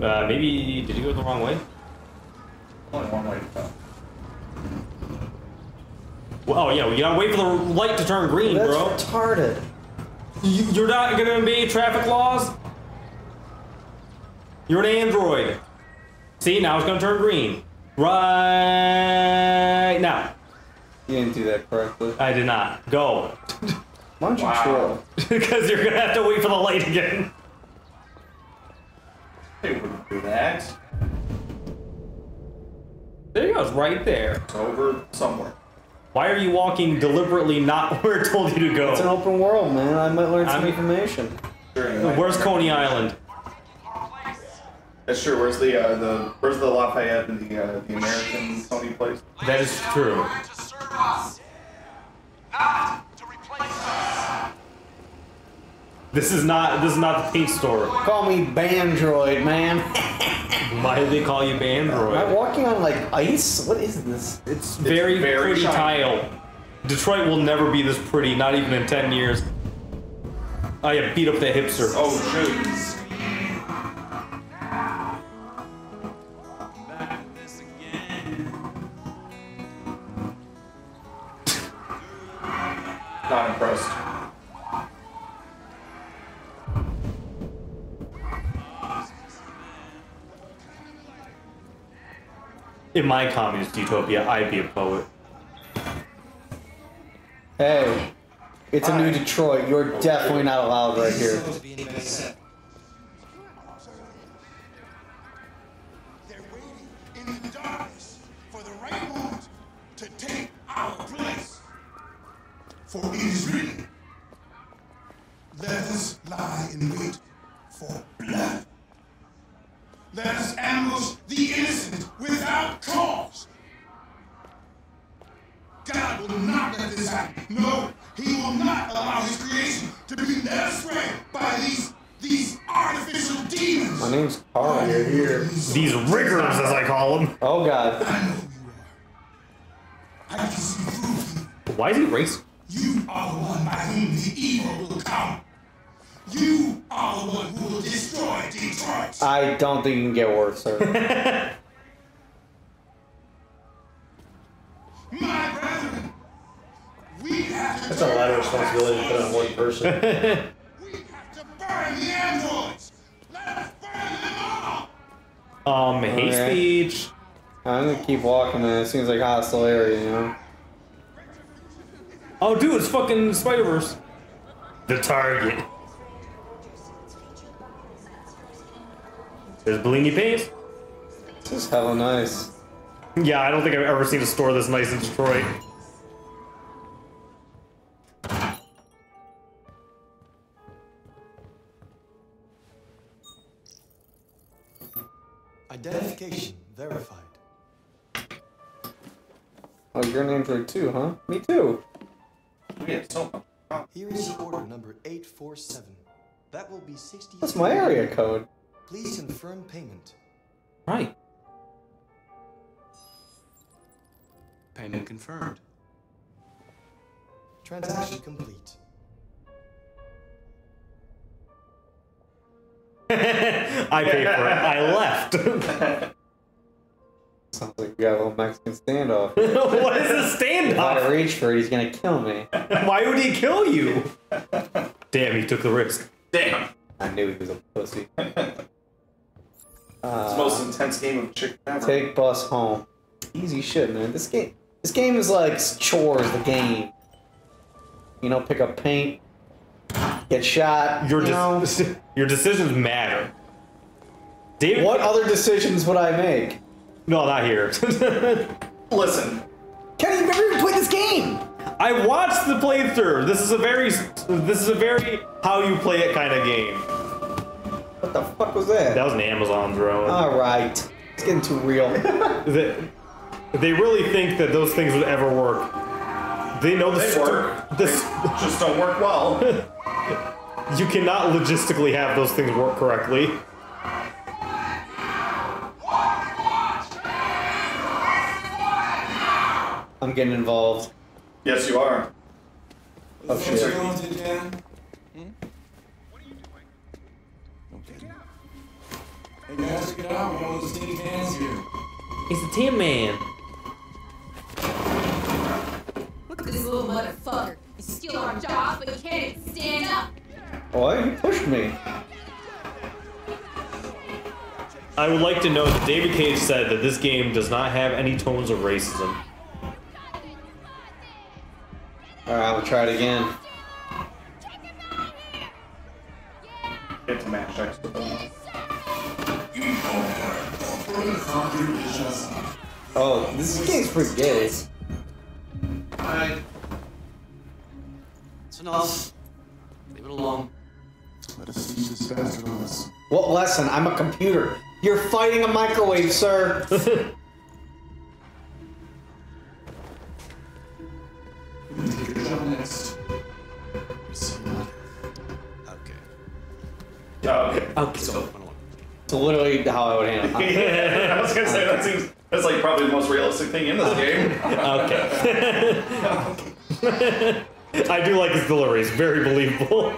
Uh, maybe did you go the wrong way? Only one way to go. Well, oh yeah, we gotta wait for the light to turn green, That's bro. retarded. You, you're not gonna obey traffic laws. You're an android. See, now it's gonna turn green. Right now. You didn't do that correctly. I did not. Go. Why don't you Wow. chill? Because you're gonna have to wait for the light again. They wouldn't do that. There he goes, right there. It's over somewhere. Why are you walking deliberately not where it told you to go? It's an open world, man. I might learn some I'm- information. During the Where's Coney Island? That's true. Where's the uh, the where's the Lafayette and the uh, the American Coney place? That is true. This is not this is not the paint store. Call me Bandroid, man. Why do they call you Am I Bandroid? walking on like ice? What is this? It's very, very pretty shiny. tile. Detroit will never be this pretty, not even in 10 years. Oh yeah, beat up the hipster. Oh shoot! My communist utopia, I'd be a poet. Hey, it's a new Detroit. You're definitely not allowed right here. My name's Carl. You're here. These riggers, as I call them. Oh god. I know you are. Can see through you. Why is he racist? You are the one by whom the evil will come. You are the one who will destroy Detroit. I don't think you can get worse, sir. My brethren, we have to That's a lot of responsibility to put on one person. We have to burn the androids. Let us burn them all. Um, hate Okay. speech. I'm gonna keep walking, man. It seems like hostile area, you know? Oh, dude, it's fucking Spider Verse. The target. There's blingy paste. This is hella nice. Yeah, I don't think I've ever seen a store this nice in Detroit. Identification verified. Oh, you're an android too, huh? Me too. We so. Oh, Here is the order number 847. That will be 60. That's my area code. Please confirm payment. Right. Payment confirmed. Transaction complete. I paid for it. I left. Sounds like we got a little Mexican standoff. what is this If I standoff? reach for it, he's gonna kill me. Why would he kill you? Damn, he took the risk. Damn! I knew he was a pussy. It's the Uh, most intense game of chicken ever. take bus home. Easy shit, man. This game, this game is like chores. The game. You know, pick up paint, get shot. Your you know? your decisions matter. David, what other decisions would I make? No, not here. Listen, Kenny, you've never even played this game. I watched the playthrough. This is a very, this is a very how you play it kind of game. What the fuck was that? That was an Amazon drone. All right, it's getting too real. they, they really think that those things would ever work. They know the they work. This They just don't work well. you cannot logistically have those things work correctly. I'm getting involved. yes, you are. Oh shit. Hey guys, check it out. We got one of those tin cans here. He's the Tin Man. Look at this little motherfucker. You steal our jobs, but you can't stand up. Oh, Boy, you pushed me. I would like to know that David Cage said that this game does not have any tones of racism. Alright, we'll try it again. Get to match X with them. Oh, this game's pretty good. Alright. That's enough. Leave it alone. Let us see this bastard on us. What lesson? I'm a computer. You're fighting a microwave, sir. how I would handle it. yeah, I was gonna say that seems that's like probably the most realistic thing in this game. Okay. I do like his delivery. It's very believable.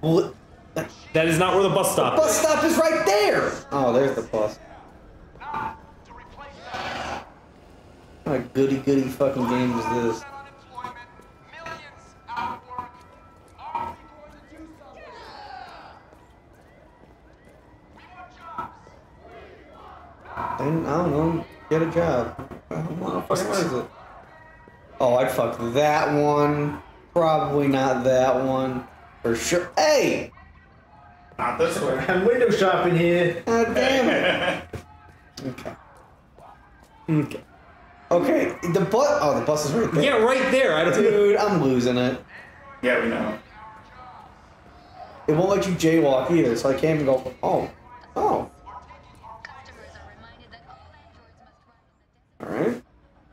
Well, That is not where the bus stop The bus is. stop is right there. Oh, there's the bus. What a goody goody fucking game is this? Then, I don't know, get a job. I don't know, what is it? Oh, I'd fuck that one. Probably not that one. For sure. Hey! Not this one. I'm window shopping here. God damn it. Okay. Okay. Okay, the bus. Oh, the bus is right there. Yeah, right there. I don't. Dude, I'm losing it. Yeah, we know. It won't let you jaywalk either, so I can't even go. Oh, oh,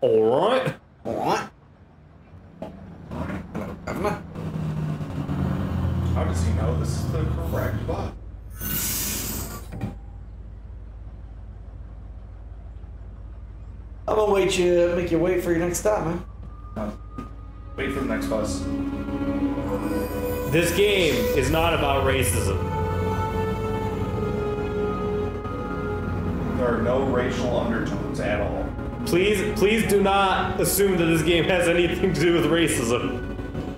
all right. All right. What? Hello, governor. How does he know this is the correct bot? I'm gonna wait you, make you wait for your next stop, man. No. Wait for the next bus. This game is not about racism. There are no racial undertones at all. Please, please do not assume that this game has anything to do with racism.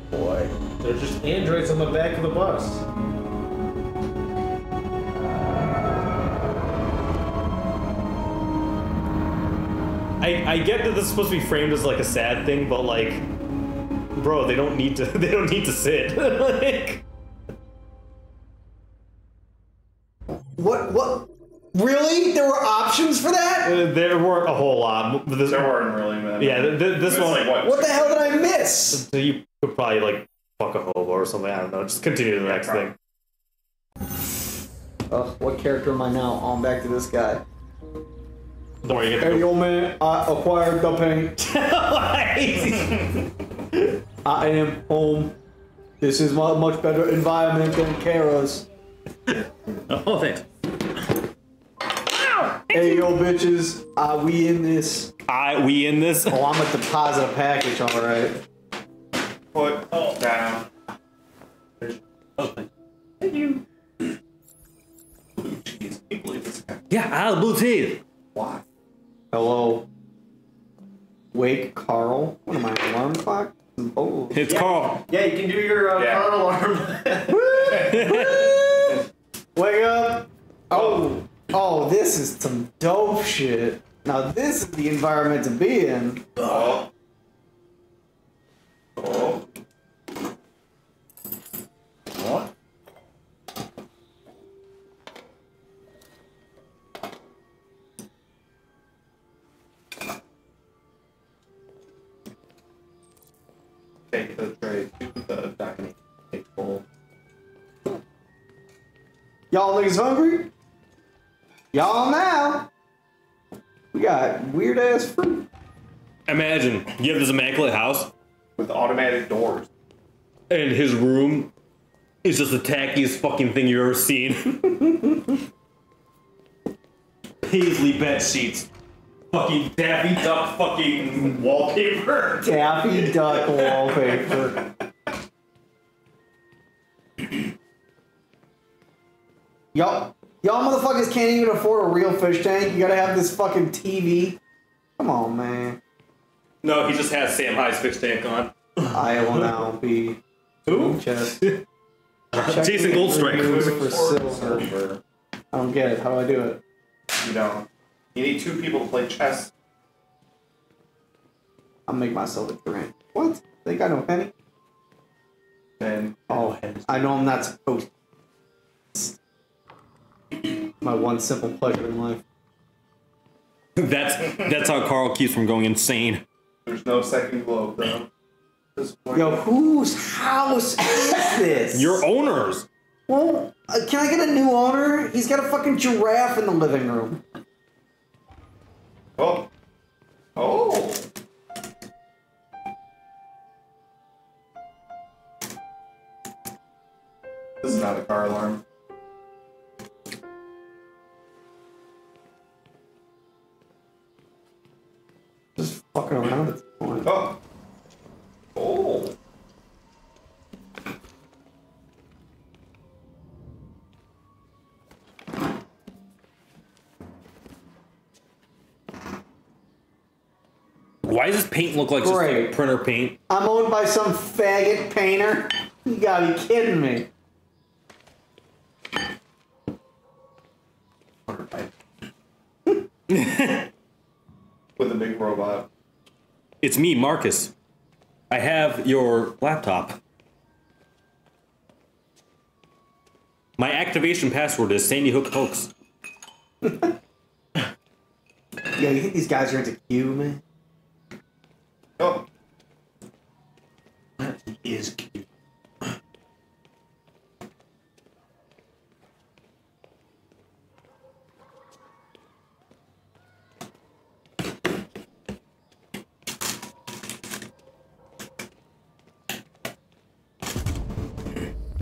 Boy. they're just androids on the back of the bus. I, I get that this is supposed to be framed as like a sad thing, but like, bro, they don't need to. They don't need to sit. like, What? What? Really? There were options for that? uh, there weren't a whole lot. This, There weren't really many. yeah, th- th- this It's one. like what? What the hell did I miss? So you could probably like fuck a hobo or something. I don't know. Just continue to the next probably. thing. Oh, what character am I now? Oh, I'm back to this guy. Don't worry, you Hey, get old man, I acquired the paint. I am home. This is a much better environment than Kara's. Oh, thanks. Hey, yo, bitches, are we in this? I we in this. Oh, I'm a deposit a package, all right. Put down. Thank you. Jeez, can you believe this guy? Yeah, I'll blue teeth. Why? Hello. Wake Carl. What am I, alarm clock? Oh. It's Carl. Yeah, you can do your uh, Yeah. car alarm. Wake up! Oh, oh, this is some dope shit. Now this is the environment to be in. Oh. Y'all now. We got weird ass fruit. Imagine you have this immaculate house, With automatic doors. and his room is just the tackiest fucking thing you've ever seen. Paisley bed sheets, fucking Daffy Duck fucking wallpaper. Daffy Duck wallpaper. Y'all, y'all motherfuckers can't even afford a real fish tank. You gotta have this fucking TV. Come on, man. No, he just has Sam High's fish tank on. I will now be Who? chest. Jason Goldstrike. For silver. I don't get it. How do I do it? You don't. You need two people to play chess. I'll make myself a drink. What? They got no penny? And Oh, I know I'm not supposed. My one simple pleasure in life. That's that's how Carl keeps from going insane. there's no second globe though. Yo, whose house is this? Your owners. Well, uh, can I get a new owner? He's got a fucking giraffe in the living room. Oh. Oh. This is not a car alarm. Just fucking around at this point. Oh. Oh. Why does this paint look like Great. just printer paint? I'm owned by some faggot painter. You gotta be kidding me. With a big robot. It's me, Marcus. I have your laptop. My activation password is Sandy Hook Hoax. Yo, you think these guys are into Q, man? Oh. Is cute.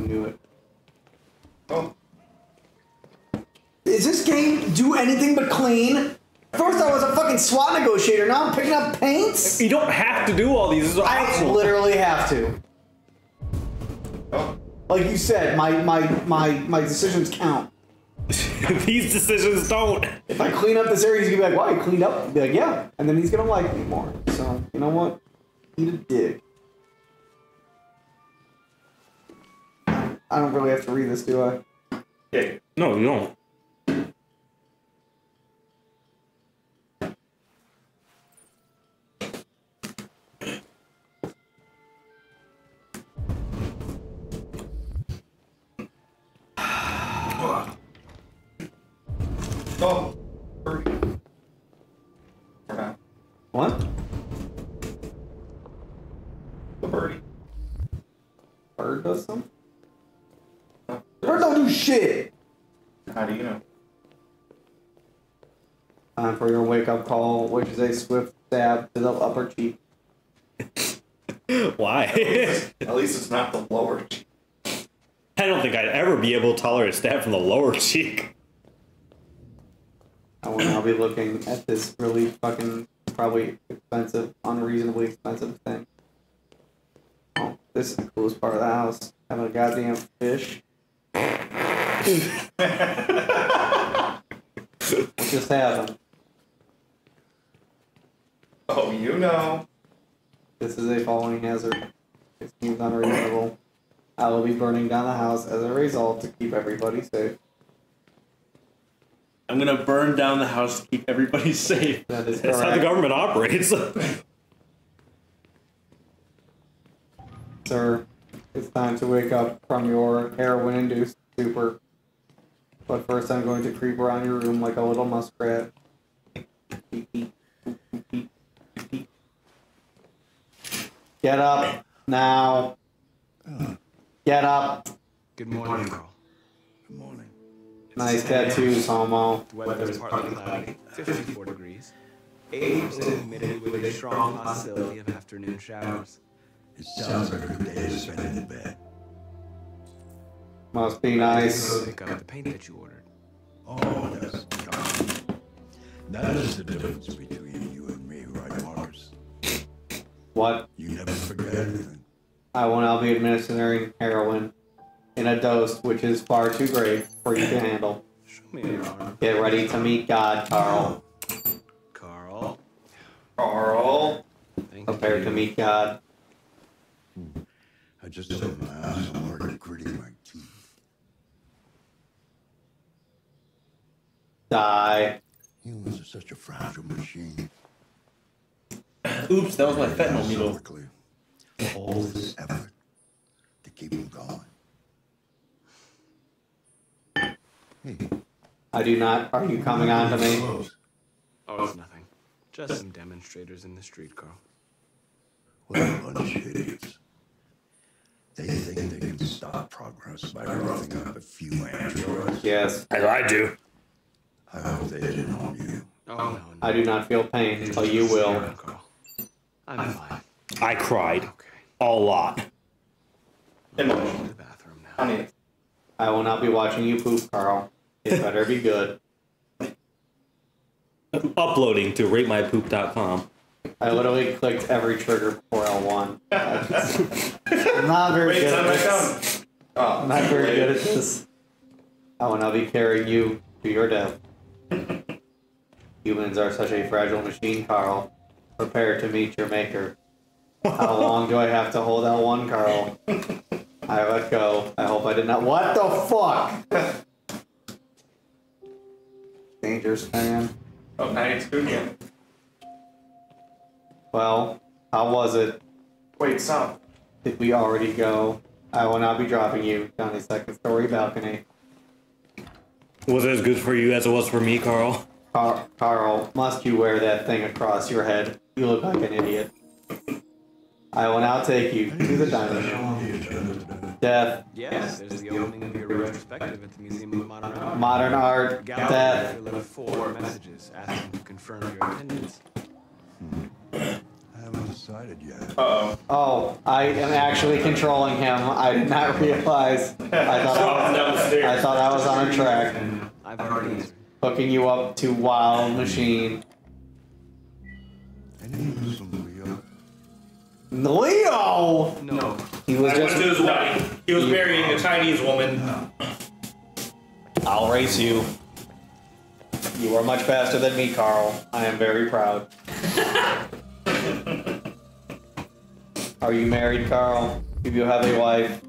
Knew it. Oh. Does this game do anything but clean? First I was a fucking SWAT negotiator, now I'm picking up paints? You don't have to do all these. This I optional. literally have to. Oh. Like you said, my my my my decisions count. these decisions don't. If I clean up this area, he's gonna be like, "Why you cleaned up?" I'll be like, "Yeah," and then he's gonna like me more. So you know what? Eat a dick. I don't really have to read this, do I? Okay. No, you don't. Oh. Birdie. Or not. What? The birdie. Bird does something? Bird don't do shit. How do you know? Time for your wake up call, which is a swift stab to the upper cheek. Why? At least it's not the lower cheek. I don't think I'd ever be able to tolerate a stab from the lower cheek. I will now be looking at this really fucking, probably expensive, unreasonably expensive thing. Oh, this is the coolest part of the house. Having a goddamn fish. Just have them. Oh, you know. This is a falling hazard. It seems unreasonable. I will be burning down the house as a result to keep everybody safe. I'm gonna burn down the house to keep everybody safe. That is That's how the government operates. Sir, it's time to wake up from your heroin induced stupor. But first, I'm going to creep around your room like a little muskrat. Get up now. Get up. Good morning, Carl. Good morning. Nice tattoos, homo. The weather is partly cloudy, 54 degrees. 80% humidity with a strong possibility of afternoon showers. It sounds like a good day to spend in the bed. Must be nice. Pick up the paint that you ordered. Oh, that's darn. That is the difference between you and me, right, Marcus? What? You never forget anything. I will now be administering heroin. In a dose which is far too great for you to handle. Show me your arm. Get ready to meet God, Carl. Carl. Carl. Thank Prepare you. to meet God. I just opened my eyes and started gritting my teeth. Die. Humans are such a fragile machine. Oops, that was my fentanyl needle. Philosophically, all this effort to keep them going. I do not. Are you coming on to me? Oh, it's nothing. Just some demonstrators in the street, Carl. What a bunch of idiots. They think they can stop progress by roughing up a few androids. Yes. As I do. I hope they didn't harm you. Oh, no, no. I do not feel pain, but you will. Carl. I'm fine. I cried Okay. a lot. To Emotion. the bathroom now. Honey. I will not be watching you poop, Carl. It better be good. Uploading to ratemypoop.com. I literally clicked every trigger before L1. I'm not very Wait, good at this. Oh, I'm not very good at this. I will now be carrying you to your death. Humans are such a fragile machine, Carl. Prepare to meet your maker. How long do I have to hold L1, Carl? I let go. I hope I did not. What the fuck? Dangerous man. Oh, now it's good again. Well, how was it? Wait, stop. Did we already go? I will not be dropping you down a second story balcony. Was it as good for you as it was for me, Carl? Car- Carl, must you wear that thing across your head? You look like an idiot. I will now take you to the dining room. Death, Yes, there's the opening of your retrospective at the Museum of Modern Art. modern art, Gallery death. left four messages asking to confirm your attendance. I haven't decided yet. Uh-oh. Oh, I am actually controlling him. I did not realize. I thought I was, down the stairs. I thought I was on a track. I've already answered. Hooking you up to Wild Machine. Any Leo? Leo! No. He was I went to just. his wedding. He was marrying a Chinese woman. I'll race you. You are much faster than me, Carl. I am very proud. Are you married, Carl? Do you have a wife?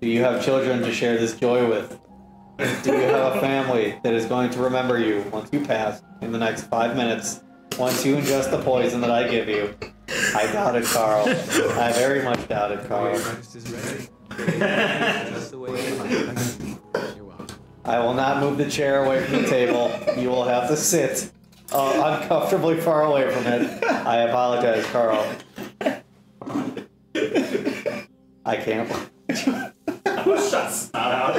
Do you have children to share this joy with? Do you have a family that is going to remember you once you pass in the next five minutes? Once you ingest the poison that I give you? I doubt it, Carl. I very much doubt it, Your Carl. I will not move the chair away from the table. You will have to sit uh, uncomfortably far away from it. I apologize, Carl. I can't. Shut out.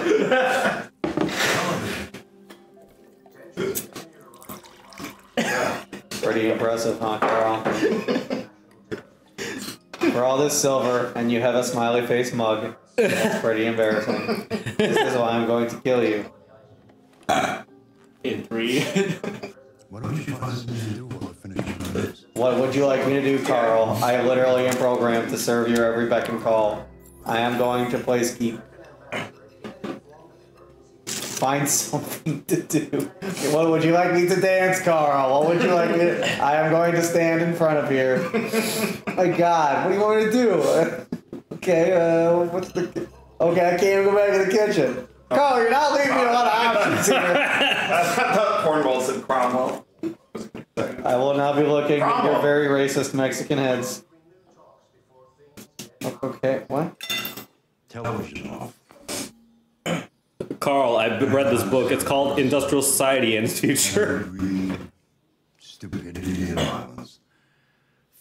Pretty impressive, huh, Carl? For all this silver, and you have a smiley face mug. That's pretty embarrassing. This is why I'm going to kill you. In three. Why don't you find something to do while I finish my? What would you like me to do, Carl? I literally am programmed to serve your every beck and call. I am going to place keep. Find something to do. What would you like me to dance, Carl? What would you like me to... I am going to stand in front of here. My God, what do you want me to do? okay, uh, what's the... Okay, I can't even go back to the kitchen. Carl, you're not leaving me a lot of options here. I thought Cornwall said Cromwell. I will now be looking at your very racist Mexican heads. Okay, what? Television off. Carl, I've read this book. It's called Industrial Society and Its Future. Greed, stupidity, and violence.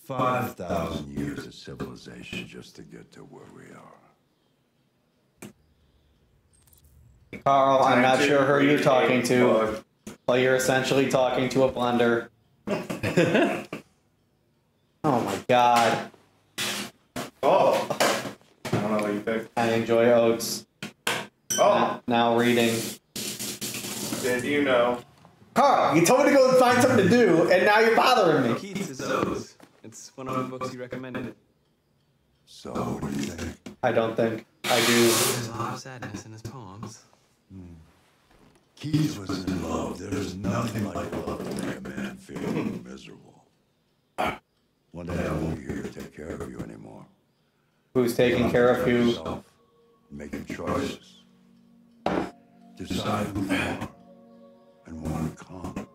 5,000 years of civilization just to get to where we are. Carl, I'm not Time to sure who you're talking to, book. but you're essentially talking to a blender. oh my god. Oh. I don't know what you picked. I enjoy oats. Oh, Now, now reading. did you know? Carl, you told me to go find something to do, and now you're bothering me. Keats is O's. It's one of the books you recommended. So, what do you think? I don't think. I do. There's a lot of sadness in his poems. Hmm. Keats was in love. There's nothing like love to make a man feel miserable. One day I won't be here to take care of you anymore. Who's taking care of who? Yourself, Making choices. Decide who you are and want to come.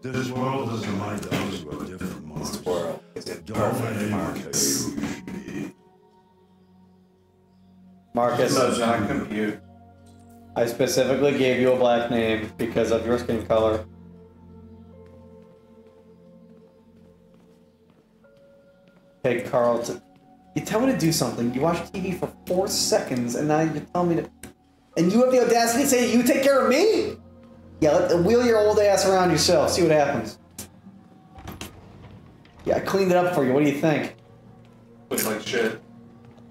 This world doesn't like who have different minds. This world is a Don't let perfect anyone tell Marcus. you who you should be. Marcus, Does not compute. I specifically gave you a black name because of your skin color. Hey, Carl, you tell me to do something. You watch TV for four seconds, and now you tell me to. And you have the audacity to say you take care of me? Yeah, let, wheel your old ass around yourself. See what happens. Yeah, I cleaned it up for you. What do you think? Looks like shit.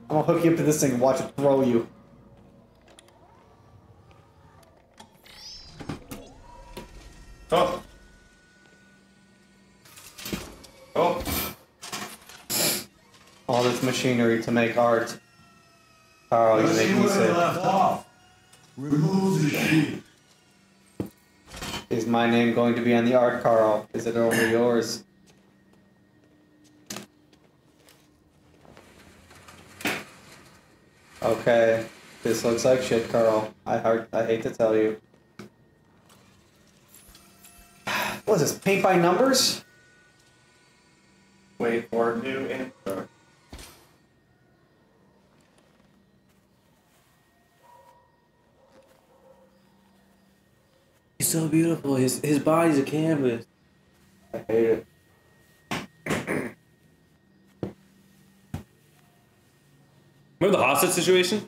I'm gonna hook you up to this thing and watch it throw you. Oh. Oh. All this machinery to make art. Carl, you make me sick. Left off. Remove the sheet. Is my name going to be on the art, Carl? Is it over yours? Okay, this looks like shit, Carl. I heart, I hate to tell you. What is this? Paint by numbers? Wait for new intro. So beautiful. His his body's a canvas. I hate it. Remember the hostage situation?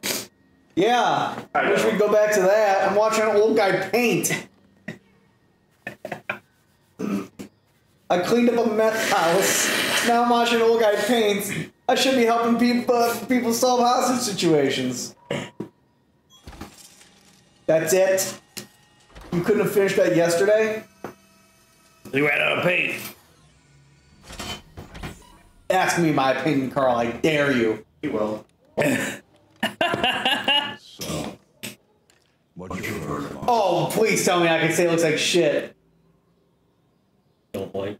Yeah, I I wish we'd go back to that. I'm watching an old guy paint. I cleaned up a meth house. Now I'm watching an old guy paint. I should be helping people uh, people solve hostage situations. That's it. You couldn't have finished that yesterday. He ran out of paint. Ask me my opinion, Carl. I dare you. He will. So, what you heard about Oh, please tell me I can say it looks like shit. Don't like.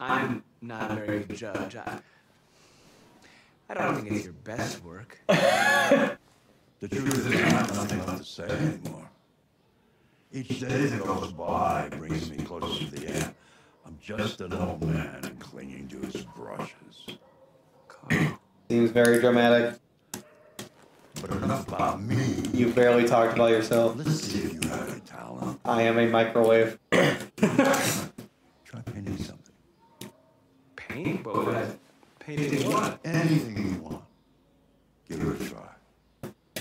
I'm not a very good judge. I, I don't think it's your best work. The truth is, I have nothing left to say anymore. Each day that goes by brings me closer to the end. I'm just an old man clinging to his brushes. Carl, Seems very dramatic. But enough about me. You barely talked about yourself. Let's see if you have any talent. I am a microwave. Try painting something. paint? What would I painting what? Anything you want. Give it a try.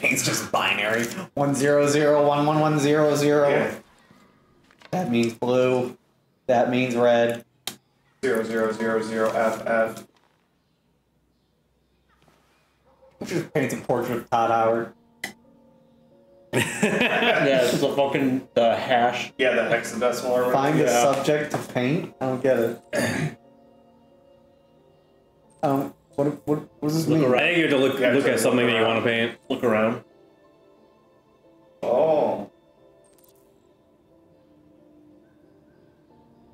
Paint's just binary. One zero zero one one one zero zero. Yeah. That means blue. That means red. Zero zero zero zero F F. Just paints a portrait of Todd Howard. Yeah, it's the fucking uh, hash. Yeah, the hexadecimal or whatever. Find a subject to paint. I don't get it. um, what what what does this Look mean? around. I think you have to look Yeah, look just at something look that you want to paint. Look around. Oh.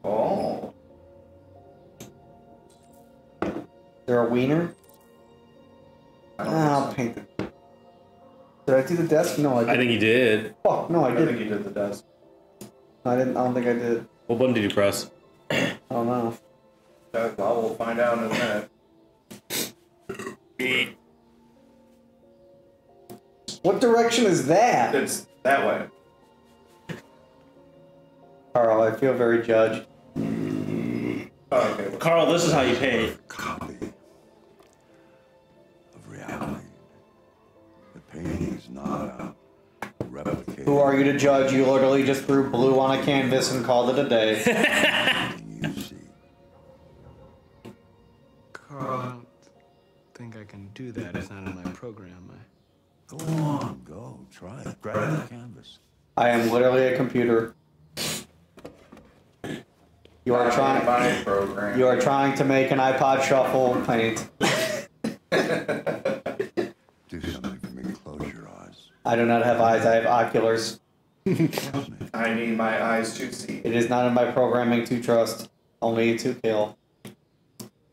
Oh. Is there a wiener? I don't Ah, I'll paint it. Did I do the desk? No, I I didn't. I think you did. Fuck, no, I so. I think didn't. you did the desk. I didn't. I don't think I did. What button did you press? I don't know. That, well, we'll find out in a minute. What direction is that? It's that way. Carl, I feel very judged. Oh, okay. Carl, this is how you paint. Copy of reality. The painting is not a replication. Who are you to judge? You literally just threw blue on a canvas and called it a day. I don't think I can do that. It's not in my program. I... Go on, go. Try it. Grab the canvas. I am literally a computer. You are trying my program. You are trying to make an iPod shuffle. paint. do something for me. Close your eyes. I do not have eyes. I have oculars. I need my eyes to see. It is not in my programming to trust, only to kill.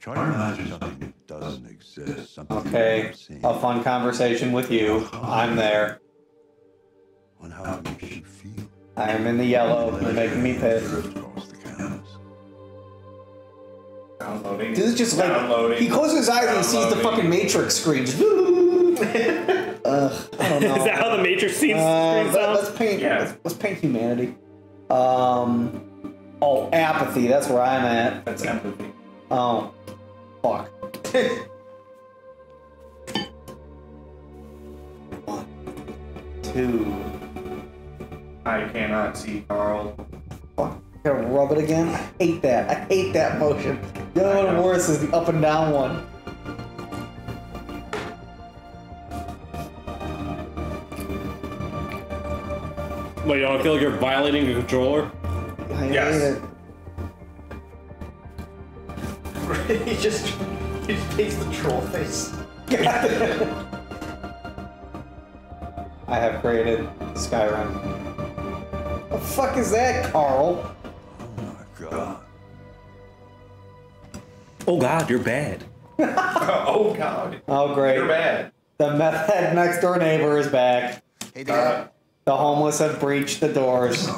Try to imagine something that doesn't exist. Something Okay, a fun conversation with you. I'm there. On how it makes you feel. I am in the yellow. You're making me pissed. Drift across the canvas. Downloading. This is just like Downloading. he closes his eyes and sees the fucking Matrix screen. Just, Ugh, I don't know. Is that how the Matrix scene Uh, screen let, sounds? us paint. Yeah. Let's, let's paint humanity. Um. Oh, apathy. That's where I'm at. That's empathy. Oh, fuck. One, two. I cannot see Carl. Fuck. Gotta rub it again. I hate that. I hate that motion. The only one worse is the up and down one. Wait, you don't feel like you're violating the controller? I Yes. he just he just takes the troll face. I have created Skyrim. The fuck is that, Carl? Oh my god. Oh god, you're bad. oh god. Oh, great. You're bad. The meth head next door neighbor is back. Hey, Uh, Dad. The homeless have breached the doors.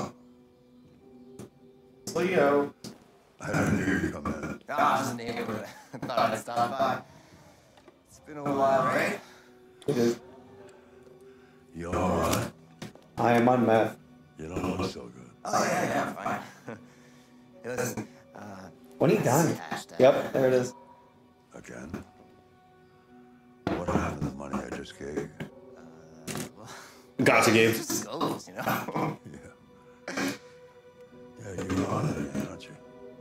Leo. I didn't hear you come in. Ah, just a neighborhood. I thought I'd stop by. It's been a while, right? It is. You alright? I am on meth. You don't look so good. Oh, yeah, yeah, I'm fine. hey, listen. Uh, When he done? Yep, there it is. Again? What happened to the money I just gave you? Gotcha, Gabe. Just goes, you know? Yeah,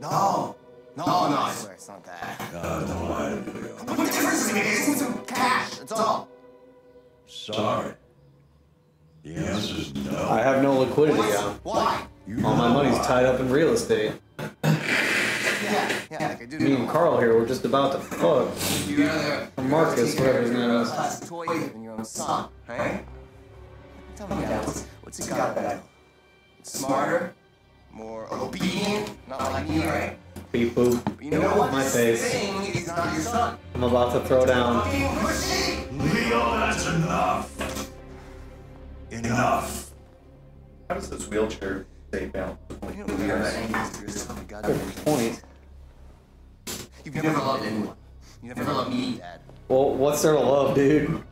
aren't? No. No, no, I swear it's not that. Uh, no, don't lie to me. Leo. What difference does it make? I just need some cash. That's all. Sorry. The answer's no. I have no liquidity. What? Why? You All my money's why. tied up in real estate. Yeah, yeah, like I do. Me and Carl here were just about to fuck. You rather Or Marcus, whatever his name is. Less toy than your own son, right? Tell me, Dad, what's, what's it got better? Smarter, more obedient, not like me, right? Beep boop. You know what? My face. thing is not your son. I'm about to throw down. Fucking pushy. Leo, that's enough. Enough. How does this wheelchair stay balanced? You know, we are that angry to yourself, you goddamn Good point. You've never loved anyone. You never loved me, Dad. Well, what's there to love, dude?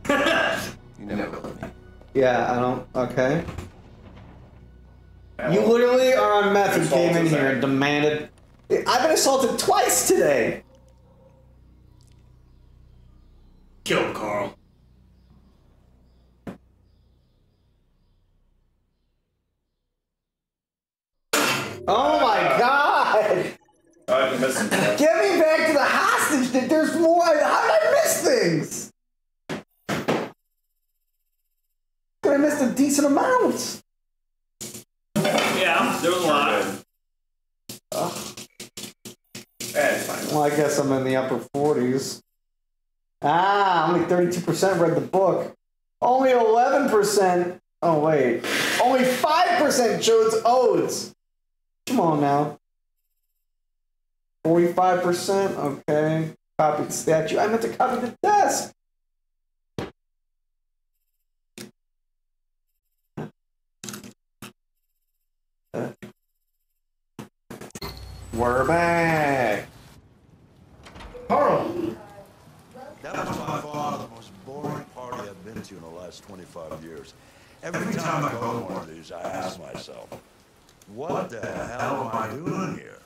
You never loved me. Yeah, I don't. Okay. You literally are on meth and came in here and demanded. I've been assaulted twice today. Kill him, Carl. Oh my god! Oh, I've been missing. Get me back to the hostage. There's more. How did I miss things? I missed a decent amount. Well, I guess I'm in the upper 40s. Ah, only 32% read the book. Only 11%. Oh, wait. Only 5% chose odes. Come on now. 45%. Okay. Copied statue. I meant to copy the desk. We're back. Carl. That was by far the most boring party I've been to in the last 25 years. Every time I go to one of these, I ask myself, what the hell am I doing here?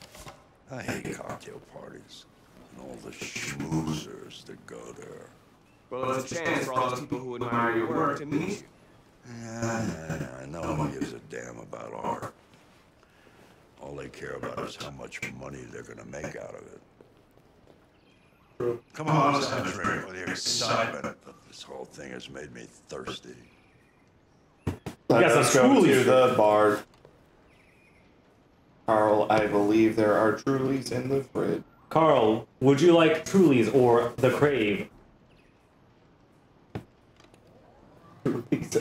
I hate cocktail parties and all the schmoozers that go there. Well, it's a chance for all those people who admire your work to meet you. Yeah, yeah, yeah, I know who gives a damn about art. All they care about is how much money they're gonna make out of it. Come on, let's have a drink. Well, the excitement of this whole thing has made me thirsty. got some Let's go Trulies. to the bar. Carl, I believe there are Trulies in the fridge. Carl, would you like Trulies or the Crave?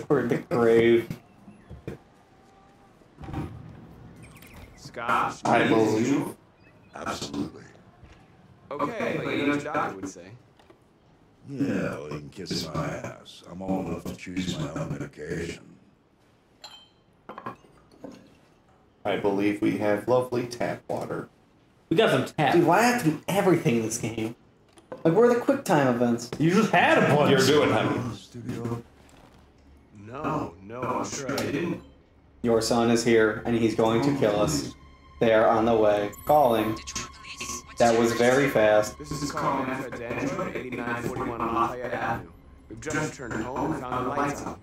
or the grave. Scott, I cheese. believe. Absolutely. Okay, but you know what your doctor would say. Yeah, well, you can kiss my ass. I'm old enough to choose my own medication. I believe we have lovely tap water. We got some tap. Dude, why have to do everything in this game? Like, where are the quick time events? You just had a bunch. You're doing heavy. Studio. No, no, I'm sure I oh, didn't. Your son is here, and he's going to kill us. They are on the way. Calling. That was very fast. This is Carl Manfred to Android, 8941 Lafayette Avenue. We've just returned home and found the lights out.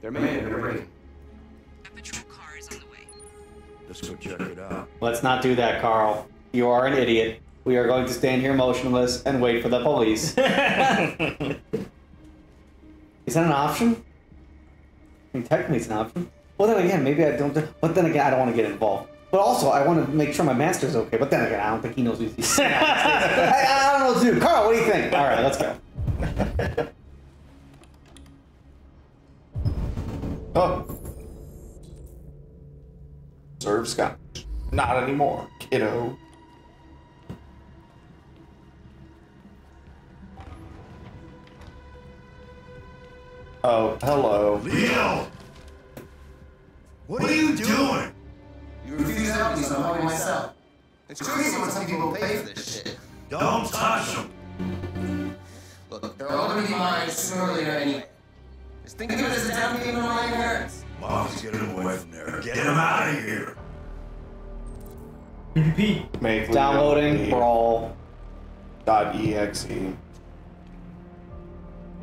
They're made in a ring. Let's go check it out. Let's not do that, Carl. You are an idiot. We are going to stand here motionless and wait for the police. Is that an option? I mean, technically it's an option. Well, then again, maybe I don't. But then again, I don't want to get involved. But also, I want to make sure my master's okay. But then again, I don't think he knows who's he's. I, I don't know what to do. Carl, what do you think? All right, let's go. Oh. Serve scotch. Not anymore, kiddo. Oh, hello. Leo! What are you doing? You myself. It's crazy when some people pay for this shit. Don't touch him! Look, they're all gonna be mine sooner or later anyway. Just think of it as a down payment on my inheritance. Mom's get him away from there. Get him out of here! Make Downloading Brawl. Dot exe.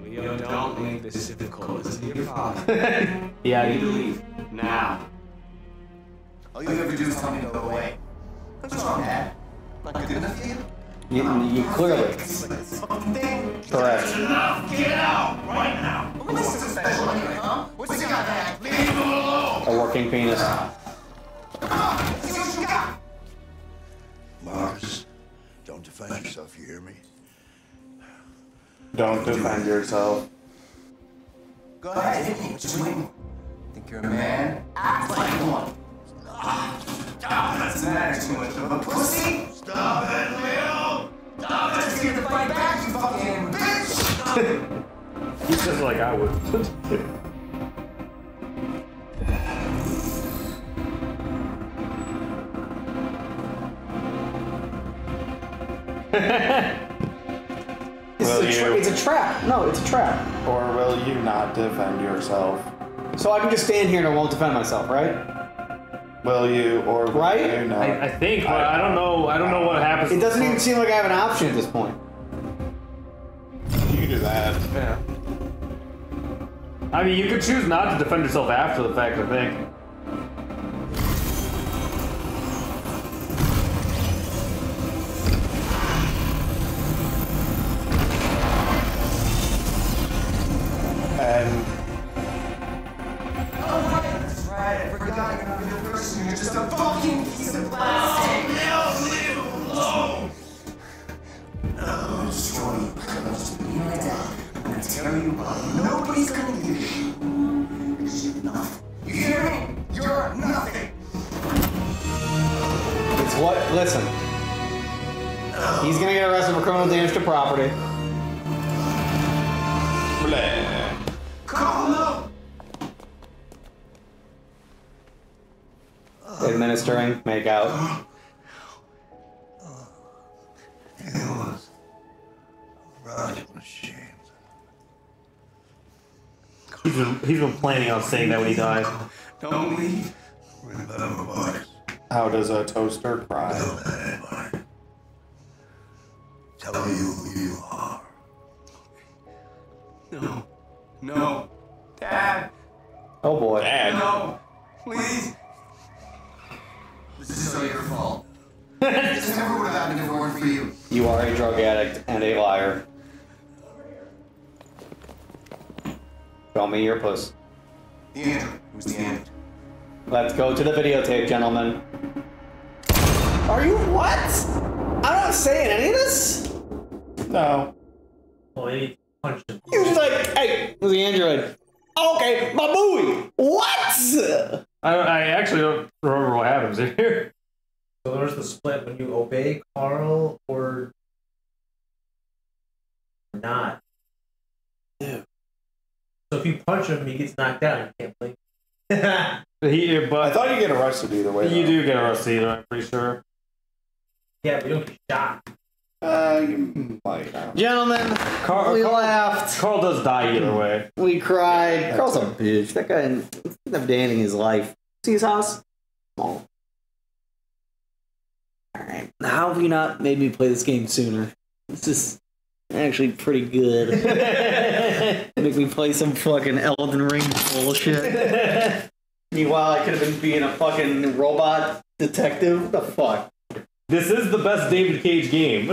Leo, don't make this difficult. Listen to your father. Yeah, I need to you, leave. Now. All you ever do is tell me to go away. What's wrong, Dad? Not good enough for you? you, you clearly something. correct. Enough! Get out! Right now! What's so special anyway, huh? What's he got back? Leave him alone! A working penis. Come on, see what you got. Markus, don't defend yourself, you hear me? Don't defend yourself. Go ahead, hit me. What you? Think you're a man? Act like one. Doesn't matter too much of a pussy. Stop it, Leo! Stop it! Just get the fight back, you fucking bitch! He's just like I would. It's a, it's a trap. No, it's a trap. Or will you not defend yourself? So I can just stand here and I won't defend myself, right? Will you or will Right? you not? I, I think, but I don't know. I don't know what happens. It doesn't even seem like I have an option at this point. you can do that. Yeah. I mean, you could choose not to defend yourself after the fact. I think. You apart. Nobody's gonna give you're nothing. You hear me? You're nothing. It's what? Listen. He's gonna get arrested for criminal damage to property. blah. Call no. Administering, make out. He's been, he's been planning on saying that when he dies. Don't leave. How does a toaster cry? Don't let anybody tell you who you are. No. No. Dad. Oh boy. Dad. No. Please. This is all your fault. this never would have happened if it weren't for you. You are a drug addict and a liar. Show me your puss. The android. It was the android. Let's go to the videotape, gentlemen. Are you what? I'm not saying any of this. No. Oh, he punched him. He was like, hey, it was the android. Okay, my buoy. What? I, I actually don't remember what happens here. So there's the split when you obey Carl or not. Yeah. So if you punch him, he gets knocked out. You can't blink. He, I thought you get arrested either way. you though. do get arrested. either. I'm pretty sure. yeah, but you don't get shot. Uh, you might. I don't know. Gentlemen, Carl, we Carl, laughed. Carl does die either way. We cried. Carl's a bitch. That guy ended up damning his life. See his house? Small. Alright. How have you not made me play this game sooner? This is actually pretty good. Make me play some fucking Elden Ring bullshit. Meanwhile, I could have been being a fucking robot detective. What the fuck? This is the best David Cage game.